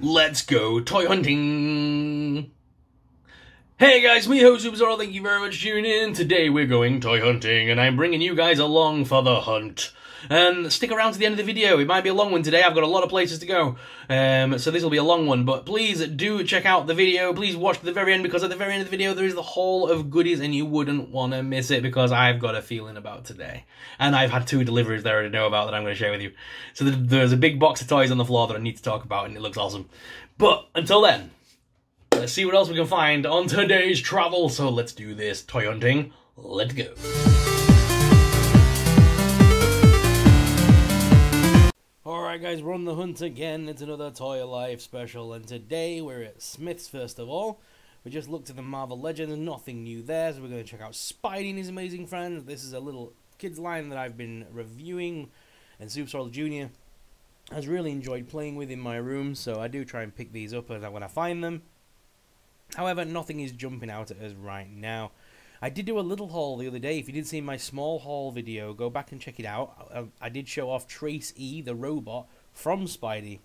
Let's go toy hunting! Hey guys, me SuperSorrell, thank you very much for tuning in. Today we're going toy hunting, and I'm bringing you guys along for the hunt. And stick around to the end of the video. It might be a long one today. I've got a lot of places to go. Um, so this will be a long one. But please do check out the video. Please watch to the very end because at the very end of the video there is the whole of goodies and you wouldn't want to miss it because I've got a feeling about today. And I've had two deliveries there to know about that I'm going to share with you. So there's a big box of toys on the floor that I need to talk about and it looks awesome. But until then, let's see what else we can find on today's travel. So let's do this toy hunting. Let's go. Alright guys, we're on the hunt again. It's another Toy Alive special and today we're at Smith's first of all. We just looked at the Marvel Legends, nothing new there, so we're going to check out Spidey and his amazing friends. This is a little kids line that I've been reviewing and SuperSorrell Jr. has really enjoyed playing with in my room, so I do try and pick these up when I find them. However, nothing is jumping out at us right now. I did do a little haul the other day. If you did see my small haul video, go back and check it out. I, I did show off Trace E, the robot from Spidey,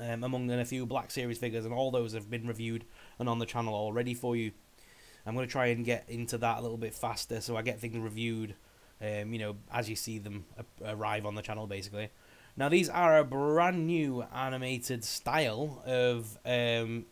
um, among a few Black Series figures, and all those have been reviewed and on the channel already for you. I'm going to try and get into that a little bit faster so I get things reviewed, um, you know, as you see them arrive on the channel, basically. Now, these are a brand new animated style of um,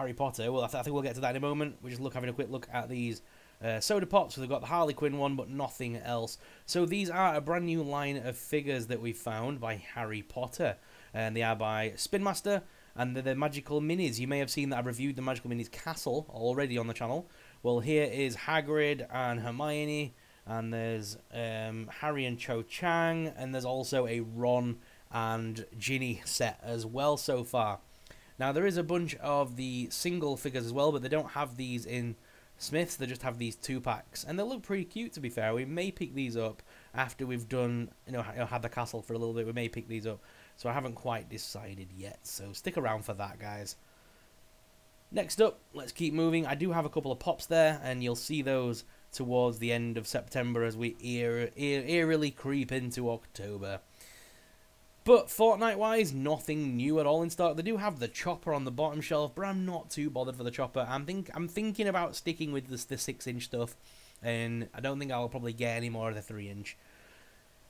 Harry Potter. Well, I, th I, think we'll get to that in a moment. We're just look having a quick look at these uh, soda pops. So they've got the Harley Quinn one, but nothing else. So these are a brand new line of figures that we found by Harry Potter, and they are by Spin Master. And they're the Magical Minis. You may have seen that I've reviewed the Magical Minis Castle already on the channel. Well, here is Hagrid and Hermione, and there's um, Harry and Cho Chang, and there's also a Ron and Ginny set as well so far. Now there is a bunch of the single figures as well, but they don't have these in Smiths. They just have these two packs, and they look pretty cute. To be fair, we may pick these up after we've done, you know, had the castle for a little bit. We may pick these up, so I haven't quite decided yet. So stick around for that, guys. Next up, let's keep moving. I do have a couple of pops there, and you'll see those towards the end of September as we eer eerily creep into October. But Fortnite wise, nothing new at all in stock. They do have the chopper on the bottom shelf, but I'm not too bothered for the chopper. I'm think I'm thinking about sticking with the six inch stuff, and I don't think I'll probably get any more of the three inch.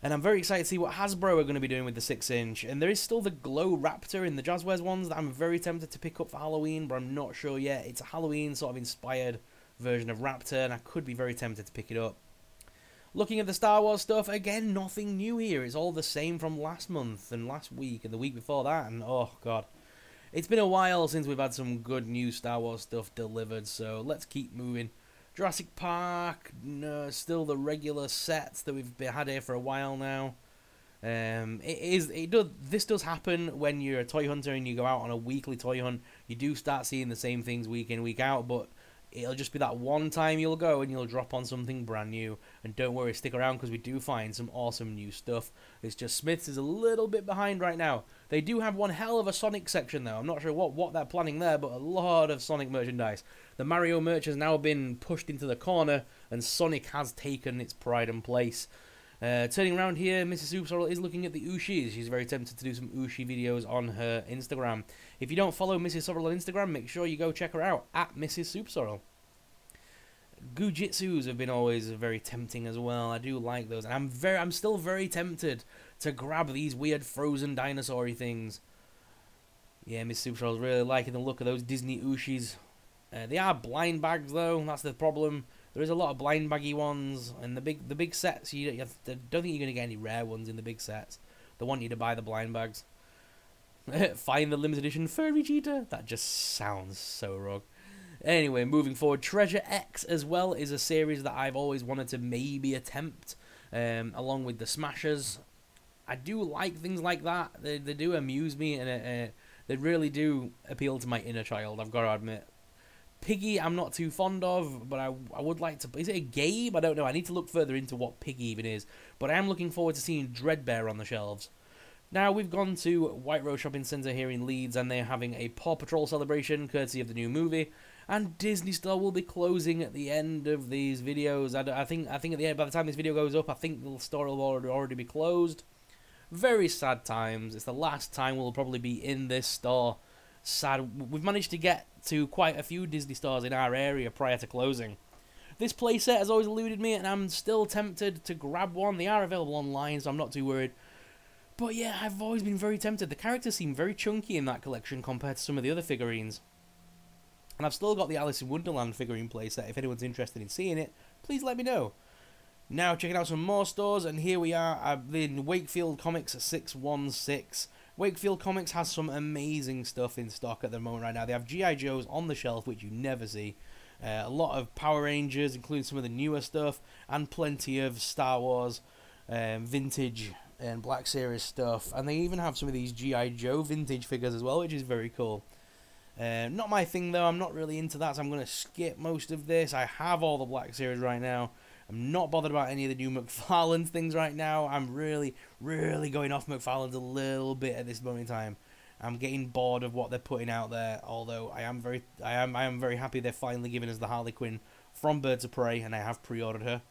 And I'm very excited to see what Hasbro are going to be doing with the 6 inch. And there is still the Glow Raptor in the Jazwares ones that I'm very tempted to pick up for Halloween, but I'm not sure yet. It's a Halloween sort of inspired version of Raptor, and I could be very tempted to pick it up. Looking at the Star Wars stuff, again, nothing new here. It's all the same from last month and last week and the week before that, and oh god. It's been a while since we've had some good new Star Wars stuff delivered, so let's keep moving. Jurassic Park, no, still the regular sets that we've had here for a while now. Um, it is it does this does happen when you're a toy hunter and you go out on a weekly toy hunt. You do start seeing the same things week in week out, but it'll just be that one time you'll go and you'll drop on something brand new. And don't worry, stick around because we do find some awesome new stuff. It's just Smiths is a little bit behind right now. They do have one hell of a Sonic section though. I'm not sure what, what they're planning there, but a lot of Sonic merchandise. The Mario merch has now been pushed into the corner, and Sonic has taken its pride and place. Uh, turning around here, Mrs. SuperSorrell is looking at the Ooshies. She's very tempted to do some Ooshie videos on her Instagram. If you don't follow Mrs. Sorrell on Instagram, make sure you go check her out at Mrs. SuperSorrell. Gujitsus have been always very tempting as well. I do like those, and I'm very, I'm still very tempted to grab these weird frozen dinosaur things. Yeah, Miss SuperSorrell's really liking the look of those Disney Ooshies. Uh, they are blind bags though. That's the problem. There is a lot of blind baggy ones, and the big the big sets. You, you to, don't think you're gonna get any rare ones in the big sets. They want you to buy the blind bags. Find the limited edition furry cheetah. That just sounds so wrong. Anyway, moving forward, Treasure X as well is a series that I've always wanted to maybe attempt, um, along with the Smashers. I do like things like that. They, they do amuse me, and uh, they really do appeal to my inner child. I've got to admit. Piggy, I'm not too fond of, but I, I would like to. Is it a game? I don't know. I need to look further into what Piggy even is. But I am looking forward to seeing Dreadbear on the shelves. Now, we've gone to White Rose Shopping Centre here in Leeds, and they're having a Paw Patrol celebration, courtesy of the new movie. And Disney Store will be closing at the end of these videos. I, I think I think at the end, by the time this video goes up, I think the store will already, already be closed. Very sad times. It's the last time we'll probably be in this store. Sad. We've managed to get to quite a few Disney stores in our area prior to closing. This playset has always eluded me, and I'm still tempted to grab one. They are available online, so I'm not too worried. But yeah, I've always been very tempted. The characters seem very chunky in that collection compared to some of the other figurines. And I've still got the Alice in Wonderland figurine playset. If anyone's interested in seeing it, please let me know. Now checking out some more stores, and here we are I'm in Wakefield Comics 616. Wakefield Comics has some amazing stuff in stock at the moment right now. They have G.I. Joes on the shelf, which you never see. Uh, a lot of Power Rangers, including some of the newer stuff, and plenty of Star Wars um, vintage and Black Series stuff. And they even have some of these G.I. Joe vintage figures as well, which is very cool. Uh, not my thing though, I'm not really into that, so I'm going to skip most of this. I have all the Black Series right now. I'm not bothered about any of the new McFarlane things right now. I'm really, really going off McFarlane's a little bit at this moment in time. I'm getting bored of what they're putting out there. Although I am very, I am, I am very happy they're finally giving us the Harley Quinn from Birds of Prey, and I have pre-ordered her.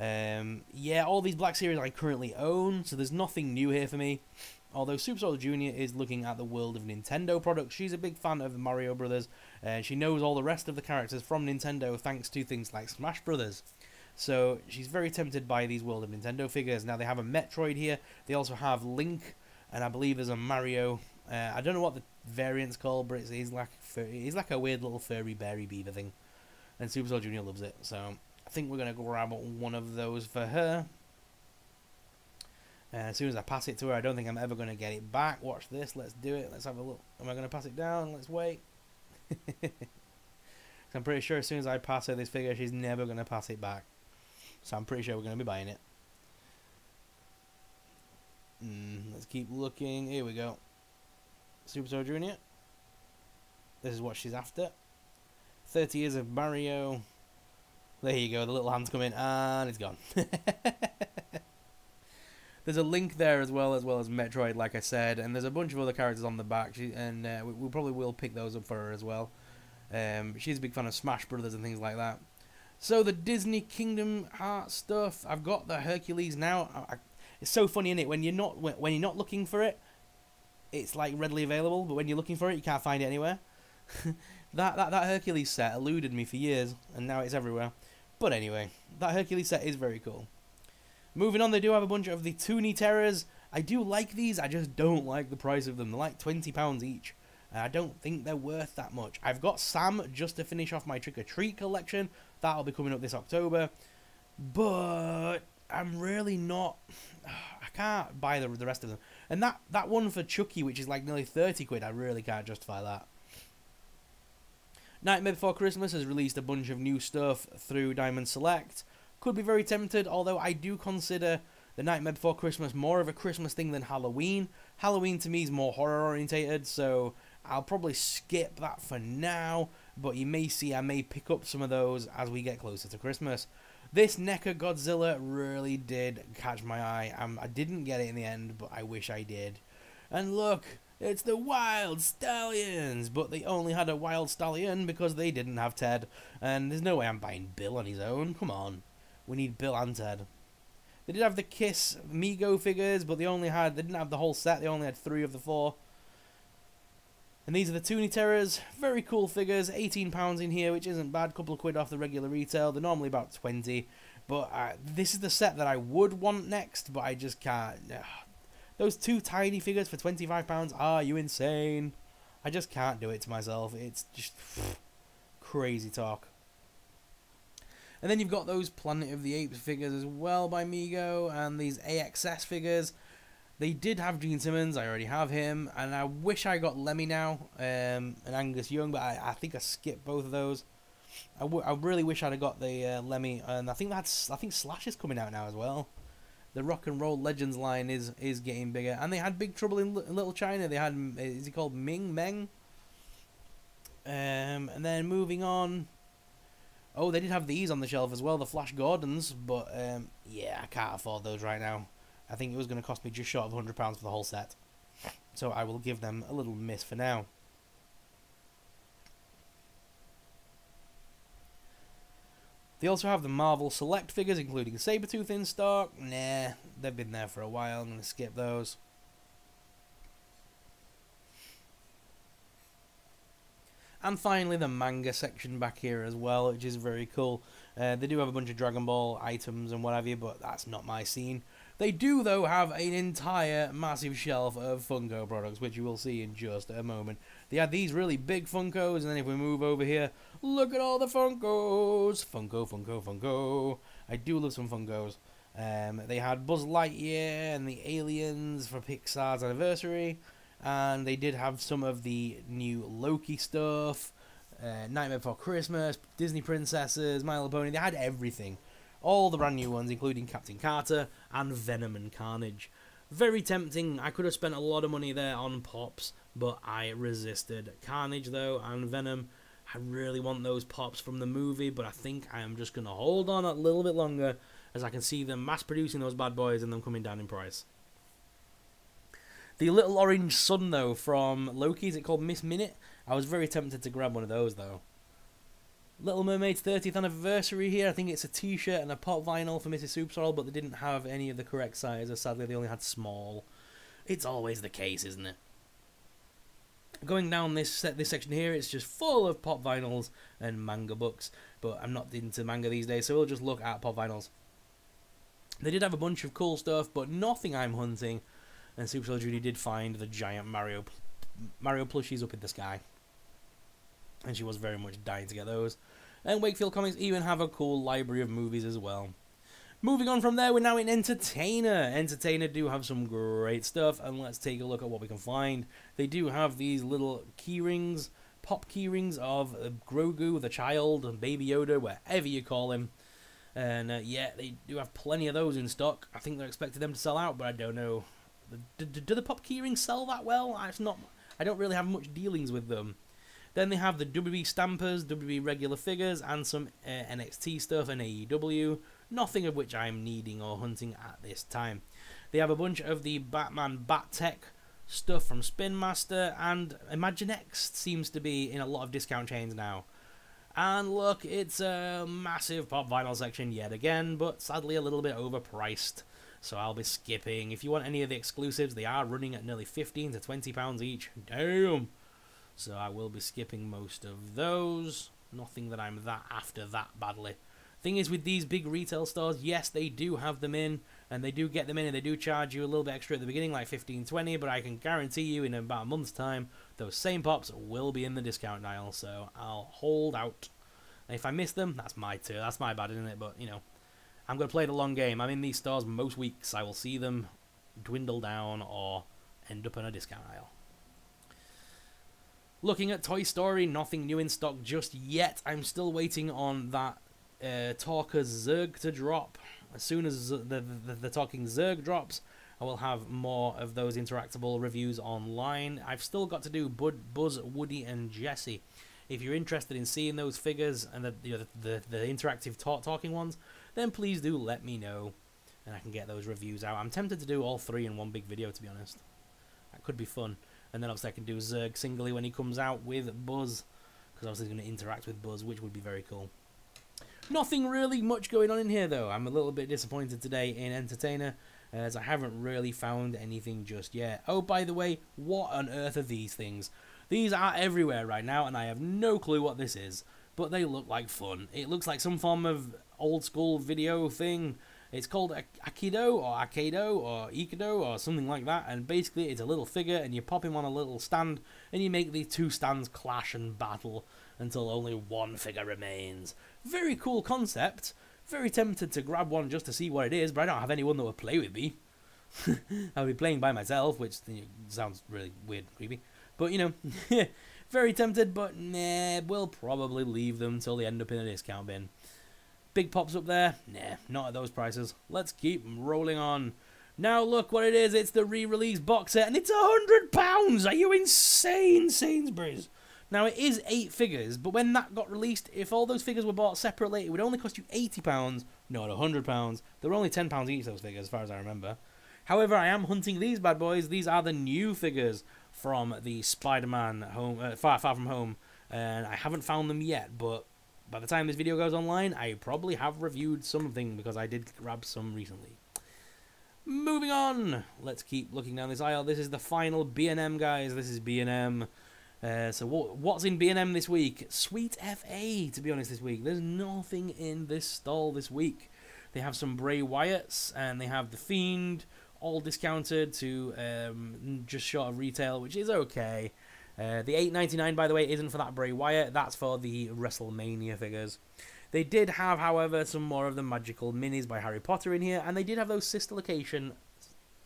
Um, yeah, all these Black Series I currently own, so there's nothing new here for me. Although SuperSorrell Junior is looking at the world of Nintendo products, she's a big fan of the Mario Brothers, and she knows all the rest of the characters from Nintendo thanks to things like Smash Brothers. So she's very tempted by these World of Nintendo figures. Now they have a Metroid here. They also have Link, and I believe there's a Mario. Uh, I don't know what the variant's called, but it's, he's like he's like a weird little furry berry beaver thing. And SuperSorrell Junior loves it, so I think we're gonna grab one of those for her. Uh, as soon as I pass it to her, I don't think I'm ever going to get it back. Watch this. Let's do it. Let's have a look. Am I going to pass it down? Let's wait. I'm pretty sure as soon as I pass her this figure, she's never going to pass it back. So I'm pretty sure we're going to be buying it. Mm, let's keep looking. Here we go. SuperSorrell Junior. This is what she's after. 30 years of Mario. There you go. The little hands come in and it's gone. there's a link there as well as well as Metroid, like I said, and there's a bunch of other characters on the back, she, and uh, we, we, probably will pick those up for her as well. Um, she's a big fan of Smash Brothers and things like that. So the Disney Kingdom Hearts stuff, I've got the Hercules now. I, I, it's so funny in it when you're not when you're not looking for it, it's like readily available, but when you're looking for it, you can't find it anywhere. that, that that Hercules set eluded me for years, and now it's everywhere. But anyway, that Hercules set is very cool. Moving on, they do have a bunch of the Toony Terrors. I do like these, I just don't like the price of them. They're like £20 each. And I don't think they're worth that much. I've got Sam just to finish off my Trick or Treat collection. That'll be coming up this October. But I'm really not. I can't buy the, the rest of them. And that, that one for Chucky, which is like nearly 30 quid, I really can't justify that. Nightmare Before Christmas has released a bunch of new stuff through Diamond Select. Could be very tempted, although I do consider The Nightmare Before Christmas more of a Christmas thing than Halloween. Halloween to me is more horror orientated, so I'll probably skip that for now, but you may see I may pick up some of those as we get closer to Christmas. This NECA Godzilla really did catch my eye. Um, I didn't get it in the end, but I wish I did. And look, it's the Wyld Stallyns! But they only had a Wild Stallion because they didn't have Ted. And there's no way I'm buying Bill on his own. Come on. We need Bill and Ted. They did have the Kiss Mego figures, but they only had they didn't have the whole set. They only had three of the four. And these are the Toony Terrors. Very cool figures. £18 in here, which isn't bad. Couple of quid off the regular retail. They're normally about 20 But uh, this is the set that I would want next, but I just can't. Those two tiny figures for £25, are you insane? I just can't do it to myself. It's just crazy talk. And then you've got those Planet of the Apes figures as well by Mego, and these AXS figures. They did have Gene Simmons, I already have him, and I wish I got Lemmy now, um, and Angus Young, but I, I think I skipped both of those. I, I really wish I'd have got the uh, Lemmy, and I think that's I think Slash is coming out now as well. The Rock and Roll Legends line is is getting bigger, and they had Big Trouble in, in Little China. They had is he called Ming Meng? Um, and then moving on, Oh, they did have these on the shelf as well, the Flash Gordons, but um, yeah, I can't afford those right now. I think it was going to cost me just short of £100 for the whole set. So I will give them a little miss for now. They also have the Marvel Select figures, including Sabretooth in stock. Nah, they've been there for a while. I'm going to skip those. And finally, the manga section back here as well, which is very cool. Uh, they do have a bunch of Dragon Ball items and what have you, but that's not my scene. They do, though, have an entire massive shelf of Funko products, which you will see in just a moment. They had these really big Funkos, and then if we move over here, look at all the Funkos! Funko, Funko, Funko. I do love some Funkos. Um, they had Buzz Lightyear and the Aliens for Pixar's anniversary and they did have some of the new Loki stuff, uh, Nightmare Before Christmas, Disney Princesses, My Little Pony. They had everything, all the brand new ones, including Captain Carter and Venom and Carnage. Very tempting. I could have spent a lot of money there on pops, but I resisted. Carnage though and Venom. I really want those pops from the movie, but I think I am just gonna hold on a little bit longer as I can see them mass producing those bad boys and them coming down in price. The little orange sun, though, from Loki, is it called Miss Minute? I was very tempted to grab one of those, though. Little Mermaid's 30th anniversary here. I think it's a t-shirt and a pop vinyl for Mrs. Soup's but they didn't have any of the correct sizes. Sadly, they only had small. It's always the case, isn't it? Going down this set this section here, it's just full of pop vinyls and manga books. But I'm not into manga these days, so we'll just look at pop vinyls. They did have a bunch of cool stuff, but nothing I'm hunting and SuperSorrell Judy did find the giant Mario Mario plushies up in the sky. And she was very much dying to get those. And Wakefield Comics even have a cool library of movies as well. Moving on from there, we're now in Entertainer. Entertainer do have some great stuff, and let's take a look at what we can find. They do have these little keyrings, pop keyrings of Grogu, the child, and Baby Yoda, whatever you call him. And uh, yeah, they do have plenty of those in stock. I think they're expecting them to sell out, but I don't know do, do the pop keyrings sell that well? It's not. I don't really have much dealings with them. Then they have the WB stampers, WB regular figures, and some uh, NXT stuff and AEW. Nothing of which I'm needing or hunting at this time. They have a bunch of the Batman Bat-Tech stuff from Spin Master, and Imaginext seems to be in a lot of discount chains now. And look, it's a massive pop vinyl section yet again, but sadly a little bit overpriced so I'll be skipping. If you want any of the exclusives, they are running at nearly 15 to 20 pounds each. Damn! So I will be skipping most of those. Nothing that I'm that after that badly. Thing is, with these big retail stores, yes, they do have them in, and they do get them in, and they do charge you a little bit extra at the beginning, like 15, 20, but I can guarantee you in about a month's time, those same pops will be in the discount aisle, so I'll hold out. And if I miss them, that's my turn. That's my bad, isn't it? But, you know, I'm going to play the long game. I'm in these stores most weeks. I will see them dwindle down or end up in a discount aisle. Looking at Toy Story, nothing new in stock just yet. I'm still waiting on that uh, Talker Zurg to drop. As soon as the, the, the Talking Zurg drops, I will have more of those interactable reviews online. I've still got to do Bud, Buzz, Woody, and Jesse. If you're interested in seeing those figures and the you know, the, the, the interactive talk, talking ones, then please do let me know and I can get those reviews out. I'm tempted to do all three in one big video, to be honest. That could be fun. And then obviously I can do Zurg singly when he comes out with Buzz, because obviously he's going to interact with Buzz, which would be very cool. Nothing really much going on in here, though. I'm a little bit disappointed today in Entertainer, as I haven't really found anything just yet. Oh, by the way, what on earth are these things? These are everywhere right now, and I have no clue what this is, but they look like fun. It looks like some form of old school video thing. It's called Akido or Akado or Ikido or something like that, and basically it's a little figure, and you pop him on a little stand, and you make the two stands clash and battle until only one figure remains. Very cool concept. Very tempted to grab one just to see what it is, but I don't have anyone that will play with me. I'll be playing by myself, which sounds really weird and creepy. But you know, very tempted, but nah, we'll probably leave them until they end up in a discount bin. Big pops up there? Nah, not at those prices. Let's keep rolling on. Now look what it is. It's the re-release box set, and it's a hundred pounds. Are you insane, Sainsbury's? Now it is eight figures, but when that got released, if all those figures were bought separately, it would only cost you eighty pounds, not a hundred pounds. They were only ten pounds each. Those figures, as far as I remember. However, I am hunting these bad boys. These are the new figures from the Spider-Man Home, uh, Far Far From Home, and I haven't found them yet, but by the time this video goes online, I probably have reviewed something because I did grab some recently. Moving on, let's keep looking down this aisle. This is the final B&M, guys. This is B&M. Uh, so what, what's in B&M this week? Sweet FA, to be honest, this week. There's nothing in this stall this week. They have some Bray Wyatts, and they have The Fiend, all discounted to um, just short of retail, which is okay. Uh, the 8.99, by the way, isn't for that Bray Wyatt. That's for the WrestleMania figures. They did have, however, some more of the magical minis by Harry Potter in here, and they did have those sister location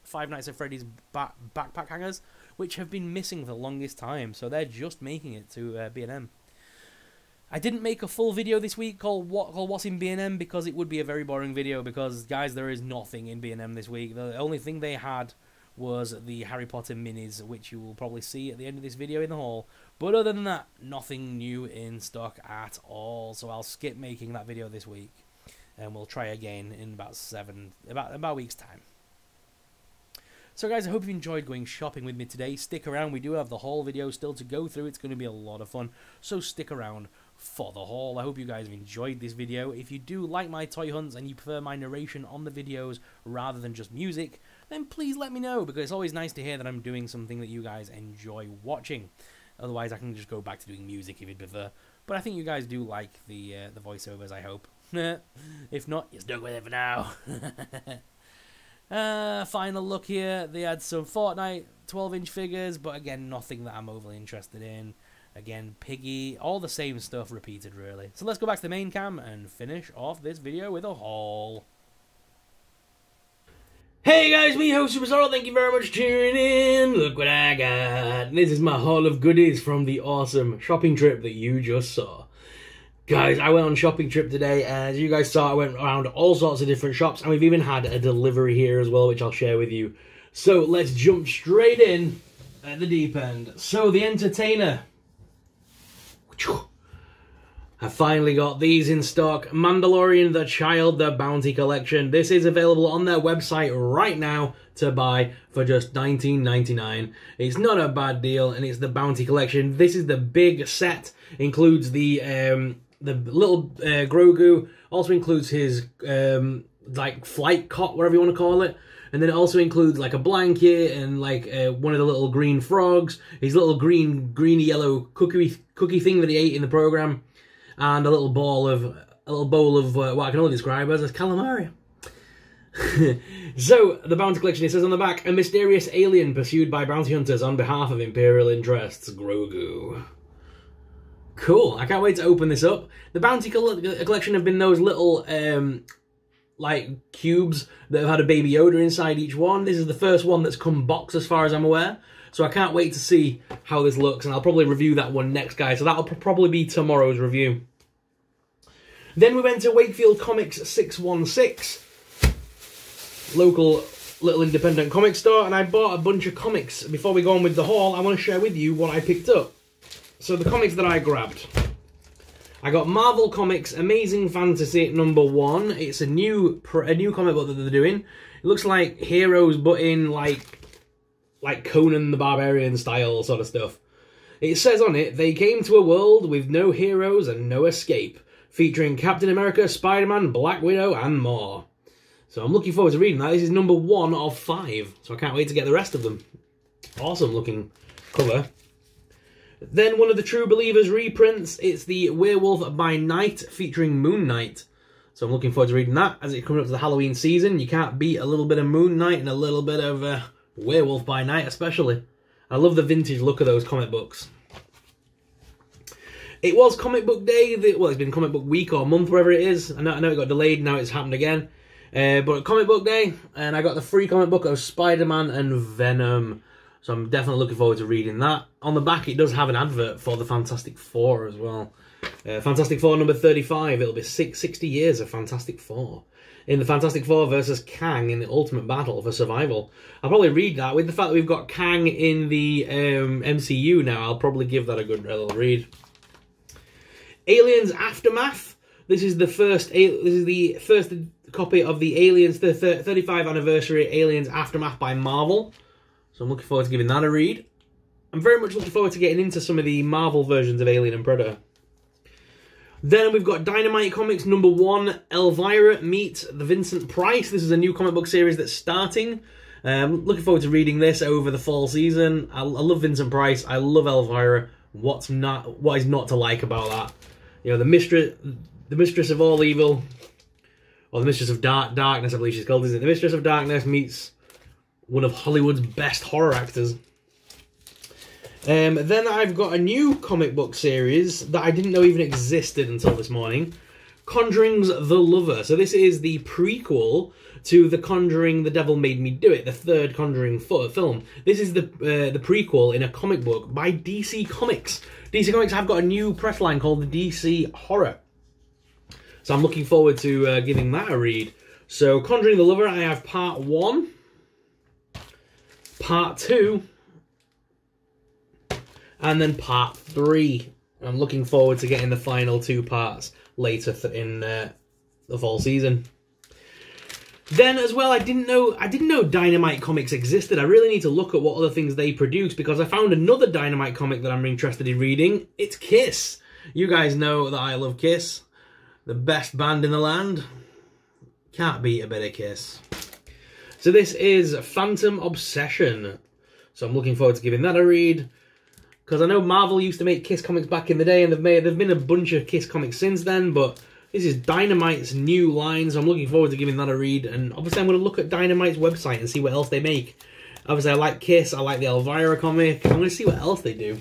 Five Nights at Freddy's ba- backpack hangers, which have been missing for the longest time. So they're just making it to uh, B&M. I didn't make a full video this week called what called what's in B&M because it would be a very boring video because guys there is nothing in B&M this week. The only thing they had was the Harry Potter minis, which you will probably see at the end of this video in the haul. But other than that, nothing new in stock at all. So I'll skip making that video this week, and we'll try again in about seven, about about a week's time. So guys, I hope you enjoyed going shopping with me today. Stick around, we do have the haul video still to go through. It's going to be a lot of fun, so stick around for the haul. I hope you guys have enjoyed this video. If you do like my toy hunts and you prefer my narration on the videos rather than just music, then please let me know because it's always nice to hear that I'm doing something that you guys enjoy watching. Otherwise, I can just go back to doing music if you'd prefer. But I think you guys do like the uh, the voiceovers. I hope. if not, you're stuck with it for now. uh, final look here. They had some Fortnite 12-inch figures, but again, nothing that I'm overly interested in. Again, Piggy, all the same stuff repeated, really. So let's go back to the main cam and finish off this video with a haul. Hey guys, me host SuperSorrell, thank you very much for tuning in. Look what I got. This is my haul of goodies from the awesome shopping trip that you just saw. Guys, I went on shopping trip today, as you guys saw, I went around all sorts of different shops, and we've even had a delivery here as well, which I'll share with you. So let's jump straight in at the deep end. So the entertainer. I finally got these in stock. Mandalorian The Child The Bounty Collection. This is available on their website right now to buy for just $19.99. It's not a bad deal, and it's the Bounty Collection. This is the big set. Includes the um, the little uh, Grogu. Also includes his um, like flight cot, whatever you want to call it. And then it also includes like a blanket and like uh, one of the little green frogs, his little green, greeny yellow cookie cookie thing that he ate in the program and a little ball of a little bowl of uh, what I can only describe as, as calamari. so, the bounty collection, it says on the back, a mysterious alien pursued by bounty hunters on behalf of Imperial interests, Grogu. Cool, I can't wait to open this up. The bounty collection have been those little, um, like, cubes that have had a Baby Yoda inside each one. This is the first one that's come box as far as I'm aware. So I can't wait to see how this looks, and I'll probably review that one next, guys. So that'll probably be tomorrow's review. Then we went to Wakefield Comics 616, local little independent comic store, and I bought a bunch of comics. Before we go on with the haul, I want to share with you what I picked up. So the comics that I grabbed. I got Marvel Comics Amazing Fantasy number one. It's a new a new comic book that they're doing. It looks like Heroes, but in like like Conan the Barbarian style sort of stuff. It says on it, they came to a world with no heroes and no escape, featuring Captain America, Spider-Man, Black Widow, and more. So I'm looking forward to reading that. This is number one of five, so I can't wait to get the rest of them. Awesome looking cover. Then one of the True Believers reprints, it's the Werewolf by Night featuring Moon Knight. So I'm looking forward to reading that as it comes up to the Halloween season. You can't beat a little bit of Moon Knight and a little bit of uh, Werewolf by Night especially. I love the vintage look of those comic books. It was comic book day, well it's been comic book week or month, wherever it is. I know, I know it got delayed, now it's happened again. Uh, but comic book day, and I got the free comic book of Spider-Man and Venom. So I'm definitely looking forward to reading that. On the back it does have an advert for the Fantastic Four as well. Uh, Fantastic Four number 35, it'll be six, 60 years of Fantastic Four in the Fantastic Four versus Kang in the Ultimate Battle for Survival. I'll probably read that. With the fact that we've got Kang in the um, MCU now, I'll probably give that a good little read. Aliens Aftermath. This is the first. This is the first copy of the Aliens the 35 anniversary Aliens Aftermath by Marvel. So I'm looking forward to giving that a read. I'm very much looking forward to getting into some of the Marvel versions of Alien and Predator. Then we've got Dynamite Comics number one, Elvira meets the Vincent Price. This is a new comic book series that's starting. Um, looking forward to reading this over the fall season. I, I love Vincent Price. I love Elvira. What's not? What is not to like about that? You know, the mistress, the mistress of all evil, or the mistress of dark darkness. I believe she's called. isn't it the mistress of darkness meets one of Hollywood's best horror actors? Um, then I've got a new comic book series that I didn't know even existed until this morning. Conjuring's The Lover. So this is the prequel to The Conjuring: The Devil Made Me Do It, the third Conjuring film. This is the uh, the prequel in a comic book by DC Comics. DC Comics have got a new press line called the DC Horror. So I'm looking forward to uh, giving that a read. So Conjuring the Lover, I have part one, part two, and then part three. I'm looking forward to getting the final two parts later in uh, the fall season. Then as well, I didn't know I didn't know Dynamite Comics existed. I really need to look at what other things they produce because I found another Dynamite comic that I'm interested in reading. It's Kiss. You guys know that I love Kiss, the best band in the land. Can't beat a better Kiss. So this is Phantom Obsession. So I'm looking forward to giving that a read. Because I know Marvel used to make Kiss comics back in the day, and they've made there've been a bunch of Kiss comics since then. But this is Dynamite's new line, so I'm looking forward to giving that a read. And obviously, I'm going to look at Dynamite's website and see what else they make. Obviously, I like Kiss, I like the Elvira comic. I'm going to see what else they do.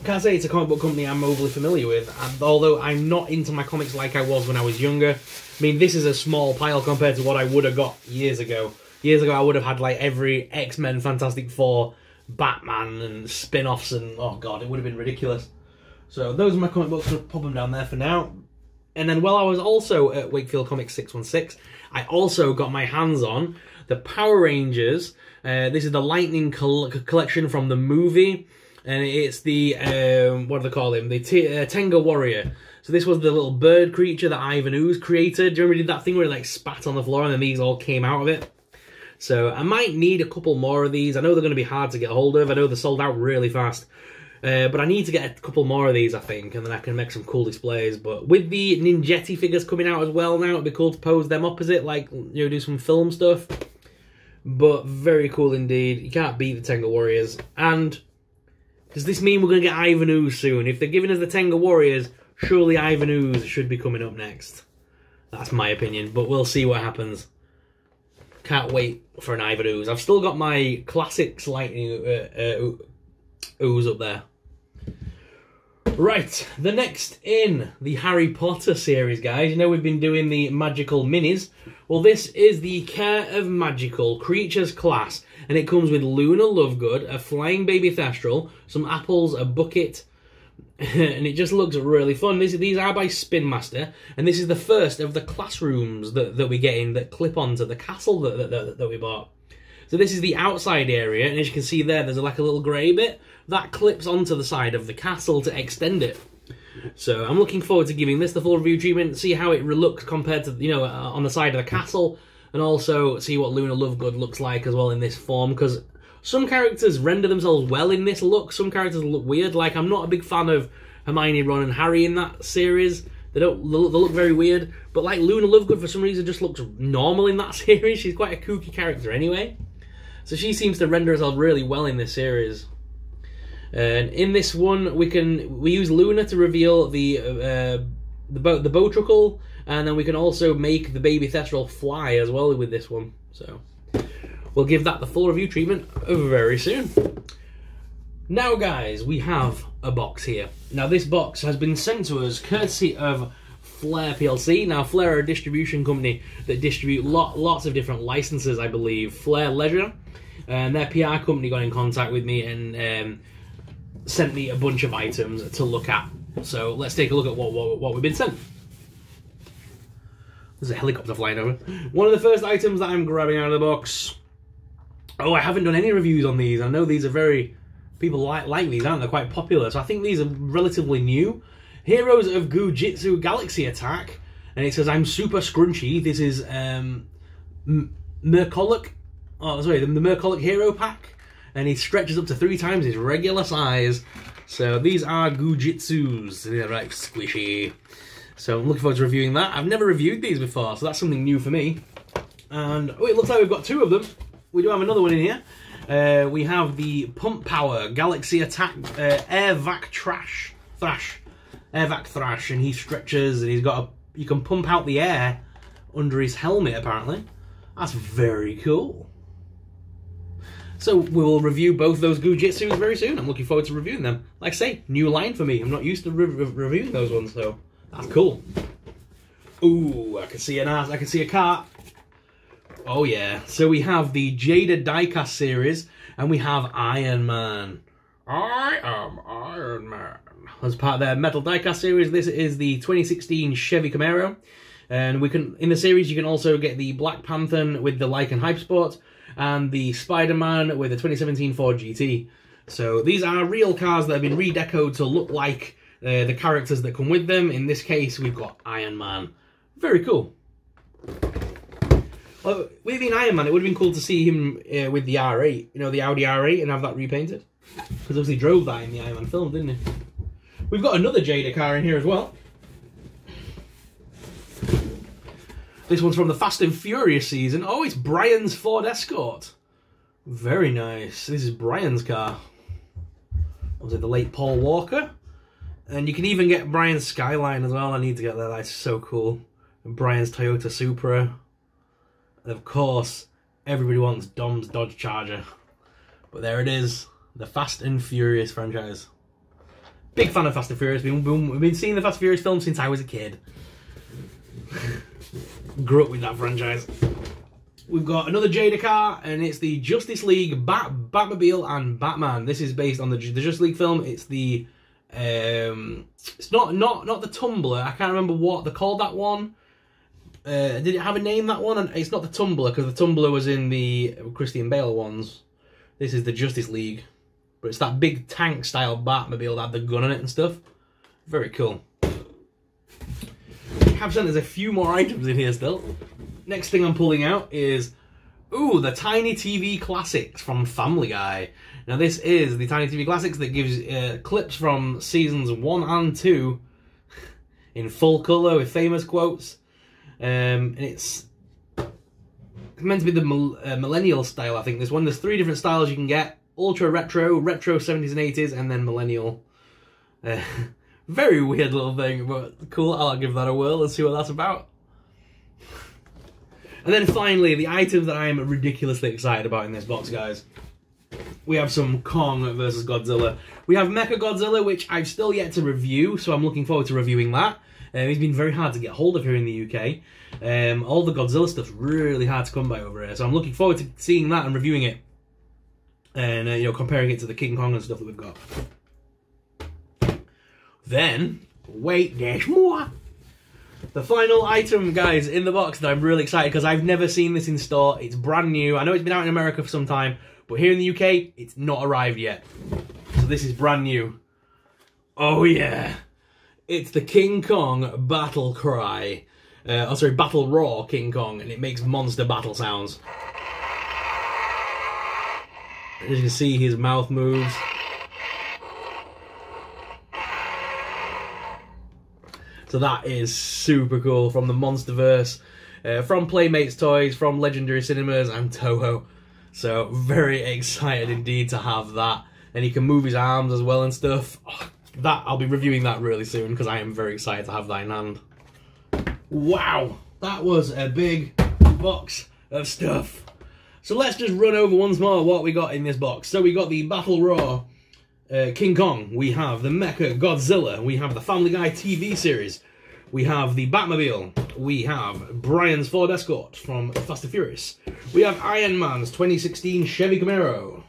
I Can't say it's a comic book company I'm overly familiar with, although I'm not into my comics like I was when I was younger. I mean, this is a small pile compared to what I would have got years ago. Years ago, I would have had like every X Men, Fantastic Four, Batman, and spin offs, and oh god, it would have been ridiculous. So those are my comic books. I'll pop them down there for now. And then while I was also at Wakefield Comics 616, I also got my hands on the Power Rangers. Uh, this is the Lightning col- collection from the movie and it's the um, what do they call him? The T- uh, Tenga Warrior. So this was the little bird creature that Ivan Ooze created. Do you remember he did that thing where he like spat on the floor and then these all came out of it? So I might need a couple more of these. I know they're going to be hard to get hold of. I know they're sold out really fast. Uh, but I need to get a couple more of these, I think, and then I can make some cool displays. But with the Ninjetti figures coming out as well now, it'd be cool to pose them opposite, like, you know, do some film stuff. But very cool indeed. You can't beat the Tenga Warriors. And does this mean we're going to get Ivan Ooze soon? If they're giving us the Tenga Warriors, surely Ivan Ooze should be coming up next. That's my opinion, but we'll see what happens. Can't wait for an Ivan Ooze. I've still got my classics lightning uh, uh, ooze up there. Right, the next in the Harry Potter series, guys. You know we've been doing the magical minis. Well, this is the Care of Magical Creatures class, and it comes with Luna Lovegood, a flying baby Thestral, some apples, a bucket, and it just looks really fun. These, these are by Spin Master, and this is the first of the classrooms that, that we get in that clip onto the castle that, that, that we bought. So this is the outside area, and as you can see there, there's like a little grey bit that clips onto the side of the castle to extend it. So I'm looking forward to giving this the full review treatment, see how it looks compared to you know uh, on the side of the castle, and also see what Luna Lovegood looks like as well in this form because some characters render themselves well in this look, some characters look weird. Like I'm not a big fan of Hermione, Ron, and Harry in that series. They don't they look, very weird, but like Luna Lovegood for some reason just looks normal in that series. She's quite a kooky character anyway, so she seems to render herself really well in this series. And in this one, we can we use Luna to reveal the uh, the boat the Bowtruckle, and then we can also make the baby Thestral fly as well with this one. So we'll give that the full review treatment very soon. Now, guys, we have a box here. Now, this box has been sent to us courtesy of Flair PLC. Now, Flair are a distribution company that distribute lot, lots of different licenses, I believe. Flair Leisure, and their PR company got in contact with me and um, sent me a bunch of items to look at. So let's take a look at what, what, what we've been sent. There's a helicopter flying over. One of the first items that I'm grabbing out of the box. Oh, I haven't done any reviews on these. I know these are very people like like these, aren't they? Quite popular. So I think these are relatively new. Heroes of Goo Jit Zu Galaxy Attack, and it says I'm super scrunchy. This is um, Mercolic. Oh, sorry, the, the Mercolic Hero Pack. and he stretches up to three times his regular size. So these are Goo Jit Zus. They're right squishy. So I'm looking forward to reviewing that. I've never reviewed these before, so that's something new for me. And oh, it looks like we've got two of them. We do have another one in here. Uh, we have the Pump Power Galaxy Attack uh, Air Vac Trash Thrash, Air Vac Thrash, and he stretches and he's got a. You can pump out the air under his helmet apparently. That's very cool. So we will review both those Goo Jit Zus very soon. I'm looking forward to reviewing them. Like I say, new line for me. I'm not used to re re reviewing those ones, so that's cool. Ooh, I can see an ass. I can see a cart. Oh yeah. So we have the Jada Diecast series, and we have Iron Man. I am Iron Man. As part of their Metal Diecast series, this is the 2016 Chevy Camaro. And we can in the series you can also get the Black Panther with the Lykan Hypersport and the Spider-Man with the 2017 Ford GT. So these are real cars that have been redecoed to look like uh, the characters that come with them. In this case, we've got Iron Man. Very cool. Well, with being Iron Man, it would have been cool to see him uh, with the R8, you know, the Audi R8, and have that repainted. Because obviously he drove that in the Iron Man film, didn't he? We've got another Jada car in here as well. This one's from the Fast and Furious season. Oh, it's Brian's Ford Escort. Very nice. This is Brian's car. Was it the late Paul Walker? And you can even get Brian's Skyline as well. I need to get that. That's so cool. Brian's Toyota Supra. Of course, everybody wants Dom's Dodge Charger. But there it is. The Fast and Furious franchise. Big fan of Fast and Furious. We've been, we've been seeing the Fast and Furious films since I was a kid. Grew up with that franchise. We've got another Jada car, and it's the Justice League Bat Batmobile and Batman. This is based on the, the Justice League film. It's the um, it's not not not the Tumbler. I can't remember what they called that one. Uh, did it have a name that one? It's not the Tumbler because the Tumbler was in the Christian Bale ones. This is the Justice League, but it's that big tank style Batmobile that had the gun on it and stuff. Very cool I have sent there's a few more items in here still. Next thing I'm pulling out is, ooh, the Tiny TV Classics from Family Guy. Now this is the Tiny TV Classics that gives uh, clips from seasons 1 and 2 in full colour with famous quotes. Um, and it's meant to be the uh, millennial style, I think. There's one, there's three different styles you can get. Ultra retro, retro 70s and 80s, and then millennial. Uh, very weird little thing, but cool. I'll give that a whirl and see what that's about. And then finally, the item that I am ridiculously excited about in this box, guys. We have some Kong versus Godzilla. We have Mecha Godzilla, which I've still yet to review, so I'm looking forward to reviewing that. Uh, he's been very hard to get hold of here in the UK. Um, all the Godzilla stuff's really hard to come by over here, so I'm looking forward to seeing that and reviewing it. And, uh, you know, comparing it to the King Kong and stuff that we've got. Then, wait, there's more. The final item, guys, in the box that I'm really excited because I've never seen this in store. It's brand new. I know it's been out in America for some time, but here in the UK, it's not arrived yet. So this is brand new. Oh yeah. It's the King Kong Battle Cry. Uh, oh, sorry, Battle Roar King Kong, and it makes monster battle sounds. As you can see, his mouth moves. So that is super cool from the Monsterverse, uh, from Playmates Toys, from Legendary Cinemas and Toho. So very excited indeed to have that. And he can move his arms as well and stuff. Oh, that I'll be reviewing that really soon because I am very excited to have that in hand. Wow, that was a big box of stuff. So let's just run over once more what we got in this box. So we got the Battle Roar uh, King Kong, we have the Mecha Godzilla, we have the Family Guy TV series, we have the Batmobile, we have Brian's Ford Escort from Fast and Furious, we have Iron Man's 2016 Chevy Camaro,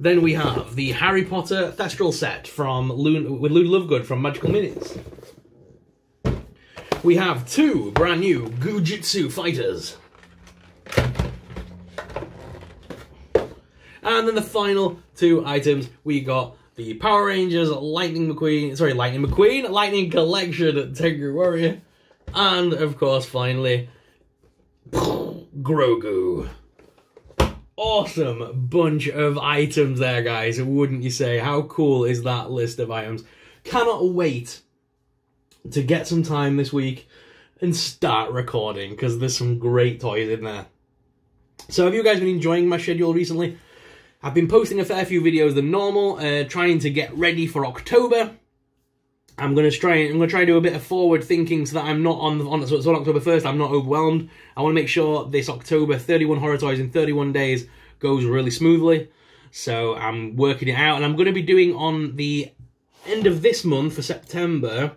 then we have the Harry Potter Thestral set from Loon, with Luna Lovegood from Magical Minis. We have two brand new Goo Jit Zu fighters. And then the final two items, we got the Power Rangers Lightning McQueen, sorry, Lightning McQueen, Lightning Collection Tengu Warrior, and of course, finally, Grogu. Awesome bunch of items there, guys. Wouldn't you say? How cool is that list of items? Cannot wait to get some time this week and start recording because there's some great toys in there. So, have you guys been enjoying my schedule recently? I've been posting a fair few videos than normal, uh, trying to get ready for October. I'm gonna try. I'm gonna try to do a bit of forward thinking so that I'm not on on so, so on October first. I'm not overwhelmed. I want to make sure this October 31 horror toys in 31 days goes really smoothly. So I'm working it out, and I'm going to be doing on the end of this month for September.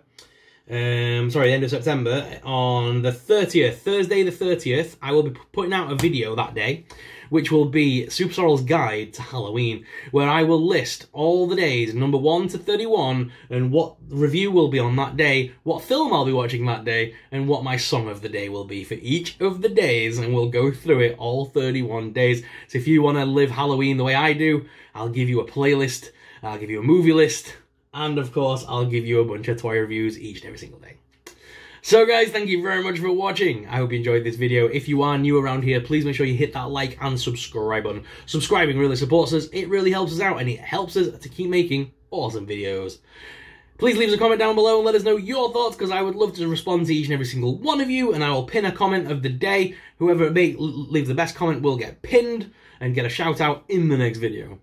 Um, sorry, end of September on the 30th, Thursday the 30th. I will be putting out a video that day which will be SuperSorrell's Guide to Halloween, where I will list all the days, number 1 to 31, and what review will be on that day, what film I'll be watching that day, and what my song of the day will be for each of the days, and we'll go through it all 31 days. So if you want to live Halloween the way I do, I'll give you a playlist, I'll give you a movie list, and of course, I'll give you a bunch of toy reviews each and every single day. So guys, thank you very much for watching. I hope you enjoyed this video. If you are new around here, please make sure you hit that like and subscribe button. Subscribing really supports us, it really helps us out, and it helps us to keep making awesome videos. Please leave us a comment down below and let us know your thoughts, because I would love to respond to each and every single one of you, and I will pin a comment of the day. Whoever it may leave the best comment will get pinned and get a shout out in the next video.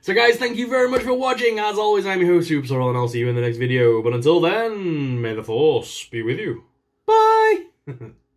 So guys, thank you very much for watching. As always, I'm your host, SuperSorrell, and I'll see you in the next video. But until then, may the Force be with you. Bye!